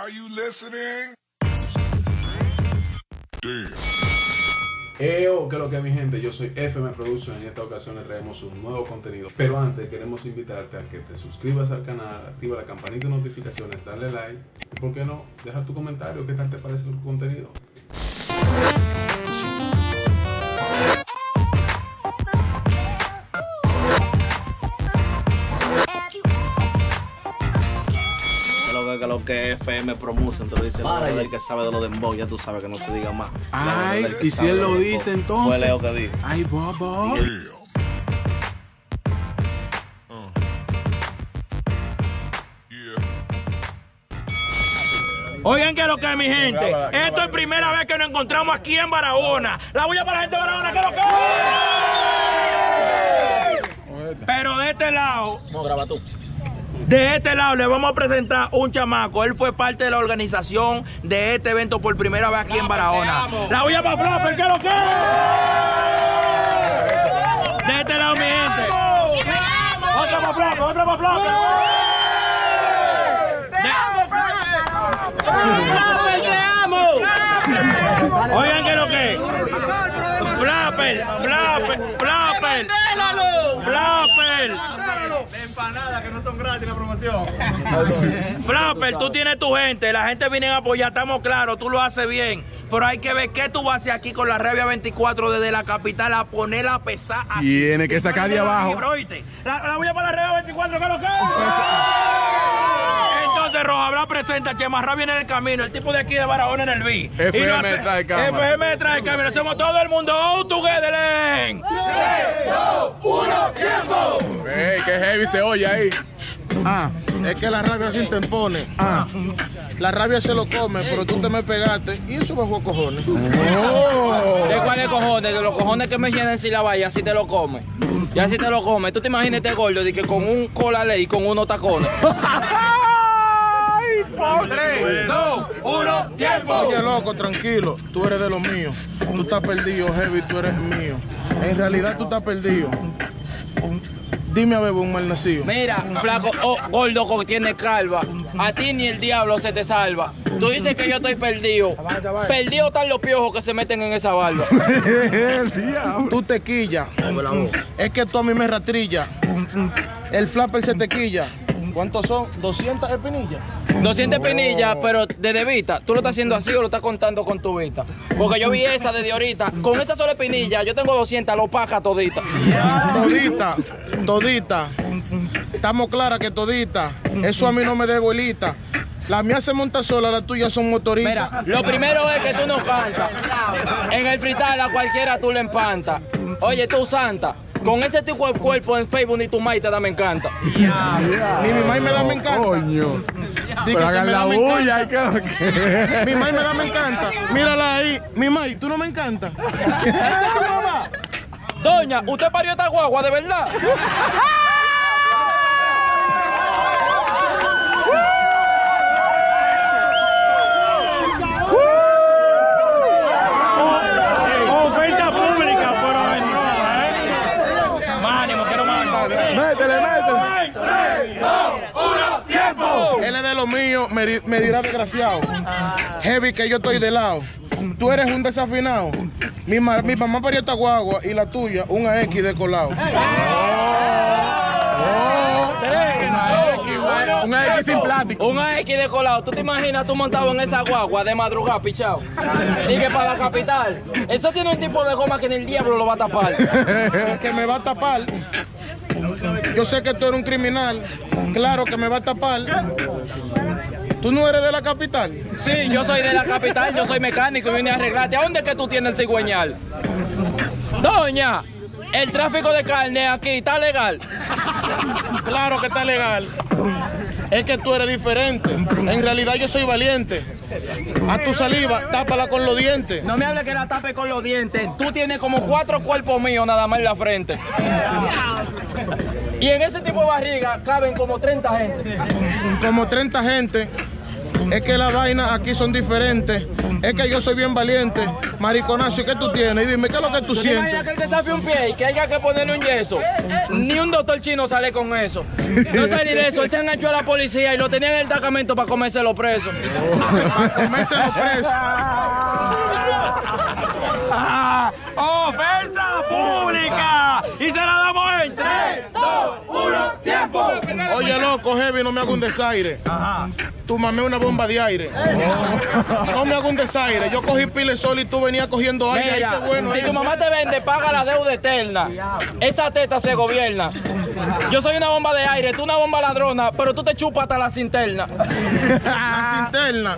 Are you listening? Damn. Eo, que lo que mi gente, yo soy FM Production. En esta ocasión les traemos un nuevo contenido. Pero antes queremos invitarte a que te suscribas al canal, activa la campanita de notificaciones, dale like y por qué no, dejar tu comentario, qué tal te parece el contenido. Lo que, es FM Promotion, te lo dice el el que sabe de lo de dembow, ya tú sabes que no se diga más. Ay, y si él lo dice, entonces. Fue Leo que dijo. Ay, bobo. Oigan que lo que es mi gente, esto es primera vez que nos encontramos aquí en Barahona. La bulla para la gente de Barahona, que lo que es. Pero de este lado, No, graba tú. De este lado le vamos a presentar un chamaco. Él fue parte de la organización de este evento por primera vez aquí en Barahona. La bulla para Flapper, que lo que es. De este lado mi gente. Otra para Flapper, otra para Flapper. Oigan que lo que es. Flapper, Flapper, Flapper. Flapper. Empanadas que no son gratis la promoción. Flapper, tú tienes tu gente, la gente viene a apoyar, estamos claros, tú lo haces bien. Pero hay que ver qué tú vas a hacer aquí con la Revia 24 desde la capital a ponerla a pesar aquí. Tiene que sacar de abajo. La, la voy a para la Revia 24, ¿qué lo que 60, Chemarra viene en el camino, el tipo de aquí de Barahona en el B. FM hace, trae cámara. FM trae cámara. Somos todo el mundo all together. En... 3, 2, 1, tiempo. Ey, qué heavy se oye ahí. Ah. Es que la rabia se impone. Ah. La rabia se lo come, pero tú te me pegaste y eso bajó a cojones. Oh. ¿De cuáles cojones? De los cojones que me llenan si la valla, así te lo come. Y así te lo come. Tú te imaginas este gordo de que con un cola ley y con unos tacones. Tres, dos, uno, tiempo. Oye, loco, tranquilo. Tú eres de los míos. Tú estás perdido, Heavy, tú eres mío. En realidad tú estás perdido. Dime a Bebo un mal nacido. Mira, flaco, oh, gordo que tiene calva. A ti ni el diablo se te salva. Tú dices que yo estoy perdido. Perdido están los piojos que se meten en esa barba. El diablo. Tú te quillas. Es que tú a mí me ratrilla. El flapper se te quilla. ¿Cuántos son? 200 espinillas. 200 pinillas, pero desde vista, ¿tú lo estás haciendo así o lo estás contando con tu vista? Porque yo vi esa desde ahorita. Con esta sola espinilla, yo tengo 200, lo paca todita. Todita, todita. Estamos claras que todita. Eso a mí no me dé bolita. La mía se monta sola, las tuyas son motoritas. Mira, lo primero es que tú no cantas. En el freestyle a cualquiera tú le empantas. Oye, tú santa, con ese tipo de cuerpo en Facebook ni tu maíz me encanta. Ni mi maíz me da me encanta. Coño. Pero hagan la da bulla, que. Mi maíz me da me encanta. Mírala ahí. Mi maíz, tú no me encanta. ¿Esa es tu mamá? Doña, ¿usted parió esta guagua de verdad? Oferta pública, pero no, ¿eh? Más ánimo, quiero más ánimo. Métele, métele. Él es de los míos, me, di- me dirá desgraciado. Heavy que yo estoy de lado. Tú eres un desafinado. Mi, ma- mi mamá parió esta guagua y la tuya, un AX de colado. Un X sin plástico. Un AX de colado. ¿Tú te imaginas tú montado en esa guagua de madrugada, pichado? Y que para la capital. Eso tiene un tipo de goma que ni el diablo lo va a tapar. que me va a tapar. Yo sé que tú eres un criminal. Claro que me va a tapar. Tú no eres de la capital. Sí, yo soy de la capital, yo soy mecánico y vine a arreglarte. ¿A dónde es que tú tienes el cigüeñal? Doña, el tráfico de carne aquí está legal. Claro que está legal. Es que tú eres diferente. En realidad yo soy valiente. A tu saliva, tápala con los dientes. No me hable que la tape con los dientes. Tú tienes como cuatro cuerpos míos nada más en la frente. Y en ese tipo de barriga caben como 30 gente. Como 30 gente. Es que las vainas aquí son diferentes. Es que yo soy bien valiente. Mariconazo, ¿y qué tú tienes? Y dime, ¿qué es lo que tú ¿Tú te imaginas sientes? que él te desafíe un pie y que haya que ponerle un yeso? Ni un doctor chino sale con eso. No salir de eso, él se enganchó a la policía y lo tenía en el destacamento para comerse los presos. Para comerse los presos. Ah, ¡Ofensa pública! Y se la damos en 3, 2, 1, tiempo. Oye, loco, heavy, no me hago un desaire. Ajá. Tú mamé una bomba de aire. No me hago un desaire. Yo cogí pile sol y tú venías cogiendo aire. Qué bueno si es. tu mamá te vende, paga la deuda eterna. Esa teta se gobierna. Yo soy una bomba de aire, tú una bomba ladrona, pero tú te chupas hasta la cinterna. La cinterna.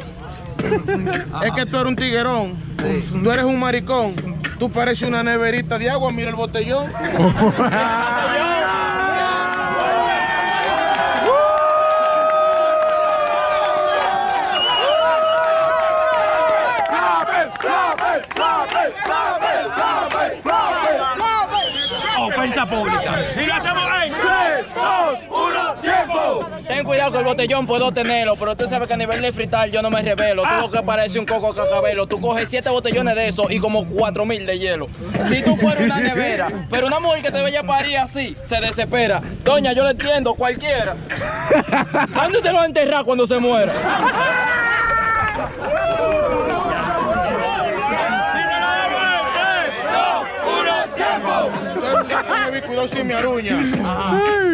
Es que tú eres un tiguerón. Tú eres un maricón. Tú pareces una neverita de agua. Mira el botellón. Pública. Y lo hacemos en 3, 2, 1, tiempo. Ten cuidado que el botellón puedo tenerlo, pero tú sabes que a nivel de frital yo no me revelo. Tú lo que parece un coco cacabelo. Tú coges siete botellones de eso y como cuatro mil de hielo. Si tú fueras una nevera, pero una mujer que te vaya a parir así, se desespera. Doña, yo lo entiendo, cualquiera. ¿A dónde te lo enterrar cuando se muera? Y se la damos en 3, 2, 1, tiempo. Heavy, Cuidado si me aruña.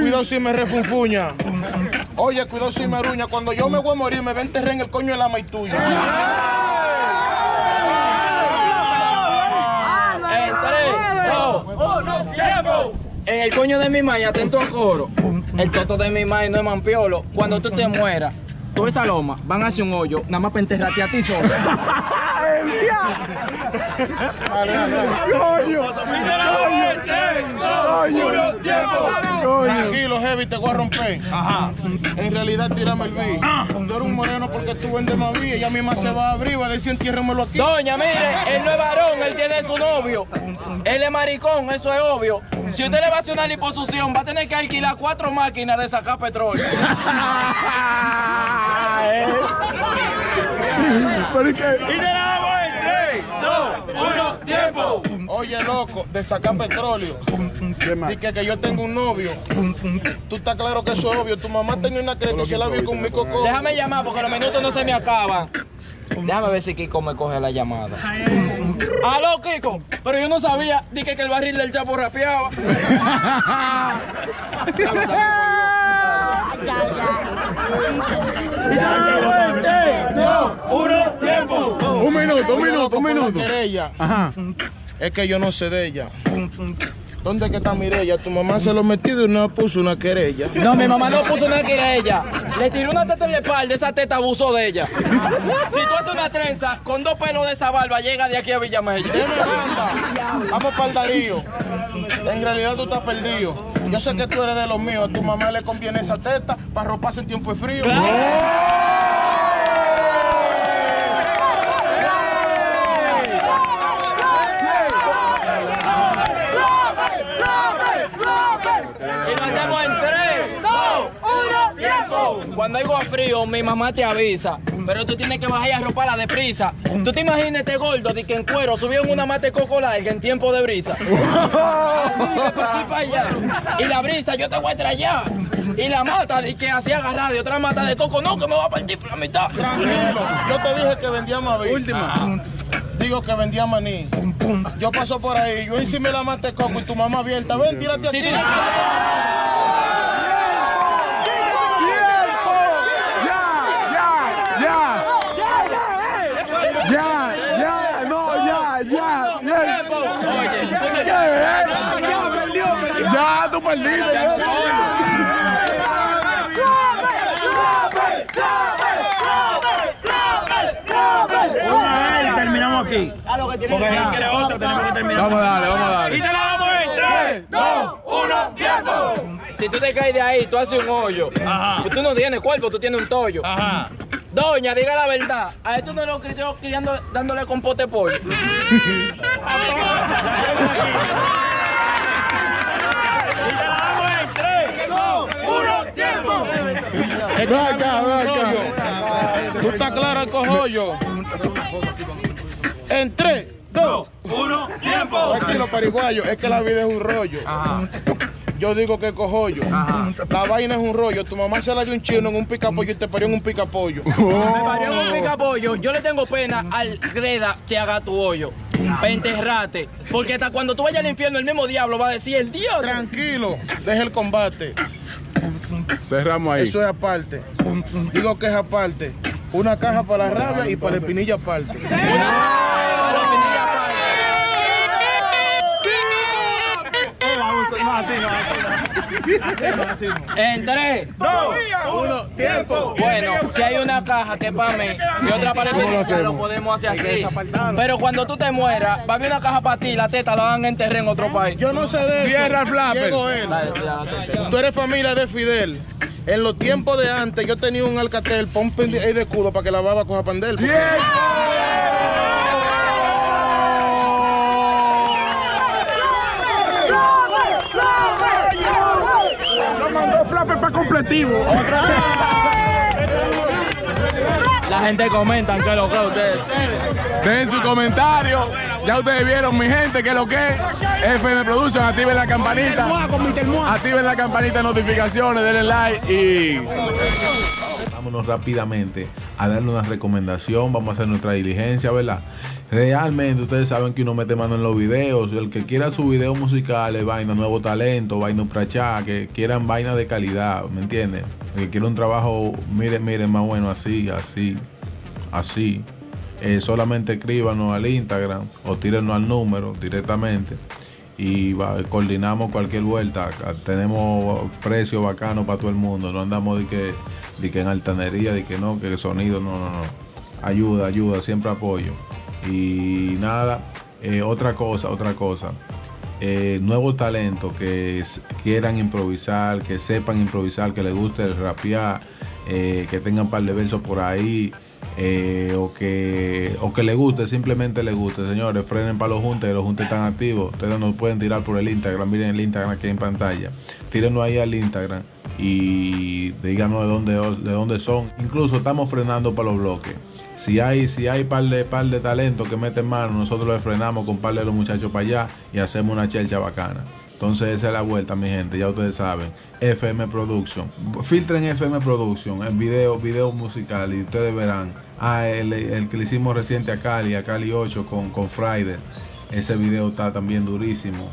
Cuidado si me refunfuña. Oye, cuidado si me aruña. Cuando yo me voy a morir, me va a enterrar en el coño de la maituya. En tres, dos, Uno, tiempo. En el coño de mi maíz, atento al coro. El toto de mi maíz no es mampiolo. Cuando tú te mueras, toda esa loma van hacia un hoyo, nada más para enterrarte a ti solo. Dale, dale, dale. Y se la damos en 3, 2, 1, tiempo. Tranquilo, Heavy, te voy a romper. Ajá. En realidad, tírame el beat. Tú eres un moreno porque tú vendes más vida. Ella misma se va a abrir, va a decir entiérremelo aquí. Doña, mire, él no es varón, él tiene su novio. Él es maricón, eso es obvio. Si usted le va a hacer una liposucción, va a tener que alquilar cuatro máquinas de sacar petróleo. Y se la damos en 3, 2, 1, tiempo. Oye, loco, de sacar petróleo. Y que, que yo tengo un novio. Tú estás claro que eso es obvio. Tu mamá tenía una creta y se la vio con mi coco. Déjame llamar porque los minutos no se me acaban. Déjame ver si Kiko me coge la llamada. Aló, Kiko. Pero yo no sabía. Dije que el barril del Chapo rapeaba. Y se la damos en 3, 2, 1, tiempo. Un minuto, un minuto, un minuto. Ajá. Es que yo no sé de ella. ¿Dónde que está Mirella? Tu mamá se lo metió y no puso una querella. No, mi mamá no puso una querella. Le tiró una teta en la espalda, esa teta abusó de ella. Si tú haces una trenza con dos pelos de esa barba, llega de aquí a Villamella. Vamos para el Darío. En realidad tú estás perdido. Yo sé que tú eres de los míos. A tu mamá le conviene esa teta para roparse en tiempo de frío. Y lo hacemos en tres, dos, uno, tiempo. Cuando hay agua frío, mi mamá te avisa. Pero tú tienes que bajar y arroparla deprisa. Tú te imaginas este gordo de que en cuero subió en una mate coco larga en tiempo de brisa. Así, de por aquí para allá. Y la brisa yo te voy a traer Y la mata de que así agarrada de otra mata de coco, no, que me va a partir por la mitad. Tranquilo. Yo te dije que vendía maíz. Última. Digo que vendía maní. Yo paso por ahí. Yo encima la mate coco y tu mamá abierta. Ven, tírate aquí. tú- Ya, ya, no, ya, ya, ya. tiempo. Oye, tú te- Ya. Vez y terminamos aquí. Porque si quiere otra, tenemos que terminar. Vamos a darle, vamos a Y darle. se la damos en 3, 2, 1, tiempo. Si tú te caes de ahí, tú haces un hoyo. Ajá. Tú no tienes cuerpo, tú tienes un tollo. Ajá. Doña, diga la verdad. A esto no lo crió criando, dándole compote pollo. Y se la damos en 3, 2, 1, tiempo. Es que Ven acá, ven acá. rollo. ¿Tú estás claro el cojollo? En 3, 2, Uno, tiempo. Tranquilo, pariguayo, es que la vida es un rollo. Yo digo que cojollo. La vaina es un rollo. Tu mamá se la dio un chino en un picapollo y te parió en un picapollo. Me parió en un picapollo. Yo le tengo pena al greda que haga tu hoyo. Pa' enterrarte. Porque hasta cuando tú vayas al infierno, el mismo diablo va a decir, el Dios. Tranquilo, deja el combate. Cerramos ahí. Eso es aparte. Digo que es aparte. Una caja para la rabia y para la espinilla aparte. En 3, 2, 1, tiempo. Bueno, si hay una caja que es para mí y otra para el Pinilla, lo podemos hacer así. Pero cuando tú te mueras, va a haber una caja para ti y la teta la van a enterrar en otro país. Yo no sé de eso. Cierra el flapper. Tú eres familia de Fidel. En los tiempos de antes, yo tenía un alcatel, ahí de escudo para que la baba coja pandel. Lo mandó Flapper para completivo. La gente comenta que lo que ustedes. Dejen su comentario. Ya ustedes vieron, mi gente, que lo que es. FM Production, activen la campanita. Activen la campanita de notificaciones, denle like y. Rápidamente a darle una recomendación. Vamos a hacer nuestra diligencia, ¿verdad? Realmente ustedes saben que uno mete mano en los videos. El que quiera su video musicales, vaina, nuevo talento, vaina prachá, que quieran vaina de calidad, ¿me entienden? El que quiera un trabajo, miren, miren, más bueno, así, así, así. Eh, solamente escríbanos al Instagram o tírenos al número directamente y coordinamos cualquier vuelta. Tenemos precios bacanos para todo el mundo. No andamos de que, de que en altanería, de que no, que el sonido, no, no, no. Ayuda, ayuda, siempre apoyo. Y nada, eh, otra cosa, otra cosa. Eh, nuevos talentos que quieran improvisar, que sepan improvisar, que les guste rapear, eh, que tengan un par de versos por ahí, eh, o que o que les guste, simplemente les guste, señores, frenen para los juntes, los juntes están activos, ustedes nos pueden tirar por el Instagram, miren el Instagram aquí en pantalla, tírenos ahí al Instagram y díganos de dónde, de dónde son, incluso estamos frenando para los bloques. Si hay, si hay par de, par de talentos que meten mano, nosotros le frenamos con par de los muchachos para allá y hacemos una chelcha bacana. Entonces esa es la vuelta, mi gente, ya ustedes saben. FM Production. Filtren FM Production, el video, video musical y ustedes verán. Ah, el, el que le hicimos reciente a Cali, a Cali 8 con, con Friday. Ese video está también durísimo.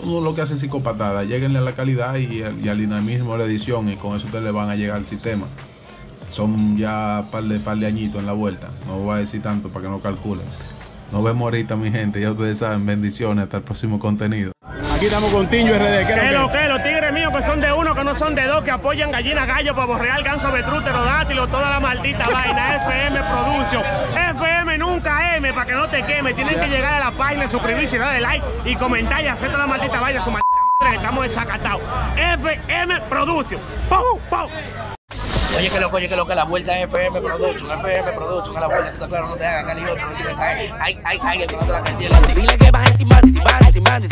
Todo lo que hace psicopatada, lleguenle a la calidad y, al- y al dinamismo de la edición y con eso ustedes le van a llegar al sistema. Son ya par de, par de añitos en la vuelta. No voy a decir tanto para que no calculen. Nos vemos ahorita, mi gente. Ya ustedes saben, bendiciones. Hasta el próximo contenido. Aquí estamos con Tinjo RD. ¿Qué ¿Qué lo que? Los tigres míos que son de uno, que no son de dos, que apoyan gallina, gallo, pavo real, ganso, betrútero, dátilo, toda la maldita vaina. FM Production. FM nunca M, para que no te queme. Tienen que llegar a la página, suscribirse, darle like y comentar y hacer toda la maldita vaina, su maldita madre, que estamos desacatados. FM Production. ¡Pum, pum! Oye, que loco, oye, que loco, la vuelta FM Production, FM Production, a la vuelta, tú claro, no te hagas cali 8, no te. Ay, ay, ay, el que no la cae, Dile que baje sin bandi, sin bandi, sin bandi.